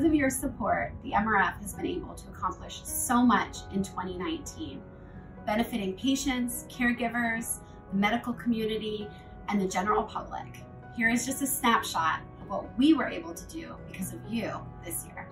Because of your support, the MRF has been able to accomplish so much in 2019, benefiting patients, caregivers, the medical community, and the general public. Here is just a snapshot of what we were able to do because of you this year.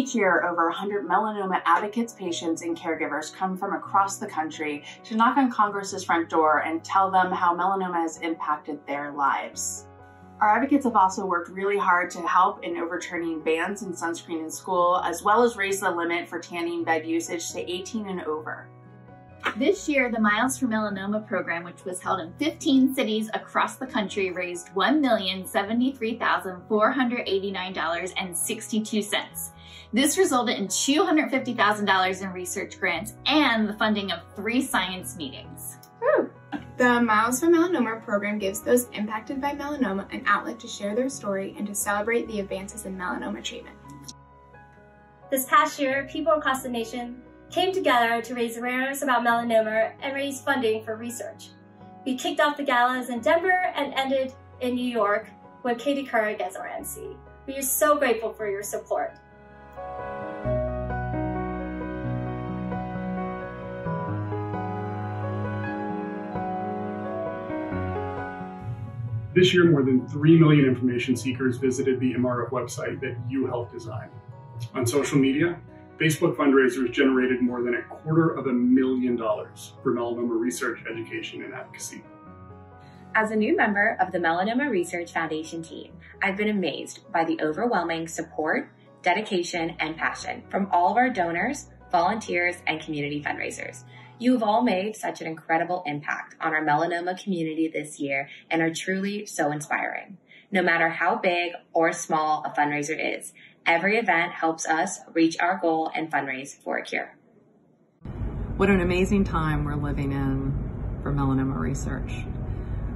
Each year, over 100 melanoma advocates, patients, and caregivers come from across the country to knock on Congress's front door and tell them how melanoma has impacted their lives. Our advocates have also worked really hard to help in overturning bans in sunscreen in school, as well as raise the limit for tanning bed usage to 18 and over. This year, the Miles for Melanoma program, which was held in 15 cities across the country, raised $1,073,489.62. This resulted in $250,000 in research grants and the funding of three science meetings. Woo. The Miles for Melanoma program gives those impacted by melanoma an outlet to share their story and to celebrate the advances in melanoma treatment. This past year, people across the nation came together to raise awareness about melanoma and raise funding for research. We kicked off the galas in Denver and ended in New York with Katie Couric as our MC. We are so grateful for your support. This year, more than 3 million information seekers visited the MRF website that you helped design. On social media, Facebook fundraisers generated more than a quarter of a million dollars for melanoma research, education, and advocacy. As a new member of the Melanoma Research Foundation team, I've been amazed by the overwhelming support, dedication, and passion from all of our donors, volunteers, and community fundraisers. You have all made such an incredible impact on our melanoma community this year and are truly so inspiring. No matter how big or small a fundraiser is, every event helps us reach our goal and fundraise for a cure. What an amazing time we're living in for melanoma research.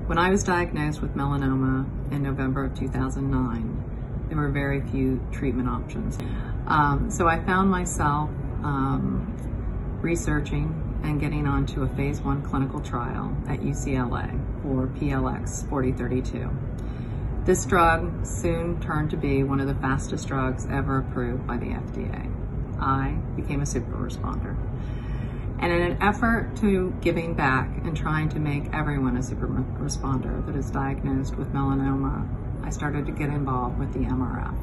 When I was diagnosed with melanoma in November of 2009, there were very few treatment options. Um, so I found myself um, researching and getting onto a phase one clinical trial at UCLA for PLX 4032. This drug soon turned to be one of the fastest drugs ever approved by the FDA. I became a super responder. And in an effort to giving back and trying to make everyone a super responder that is diagnosed with melanoma, I started to get involved with the MRF.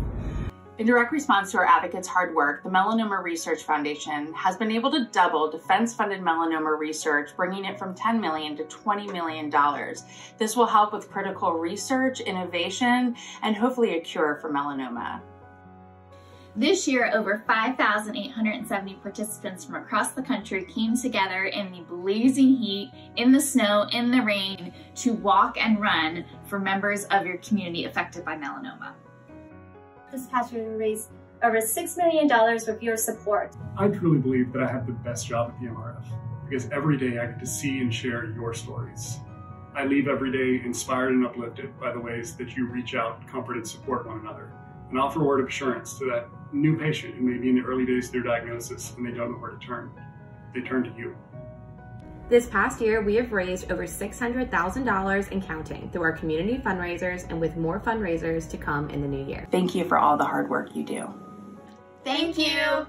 In direct response to our advocates' hard work, the Melanoma Research Foundation has been able to double defense-funded melanoma research, bringing it from 10 million to $20 million. This will help with critical research, innovation, and hopefully a cure for melanoma. This year, over 5,870 participants from across the country came together in the blazing heat, in the snow, in the rain, to walk and run for members of your community affected by melanoma this past we raised over $6 million with your support. I truly believe that I have the best job at the MRF because every day I get to see and share your stories. I leave every day inspired and uplifted by the ways that you reach out, comfort, and support one another, and offer a word of assurance to that new patient who may be in the early days of their diagnosis and they don't know where to turn. They turn to you. This past year, we have raised over $600,000 and counting through our community fundraisers and with more fundraisers to come in the new year. Thank you for all the hard work you do. Thank you.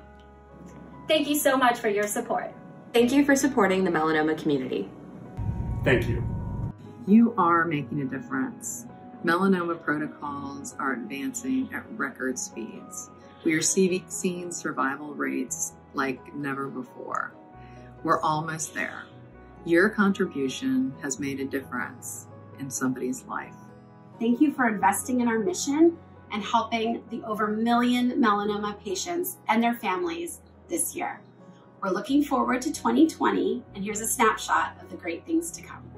Thank you so much for your support. Thank you for supporting the melanoma community. Thank you. You are making a difference. Melanoma protocols are advancing at record speeds. We are seeing survival rates like never before. We're almost there. Your contribution has made a difference in somebody's life. Thank you for investing in our mission and helping the over million melanoma patients and their families this year. We're looking forward to 2020, and here's a snapshot of the great things to come.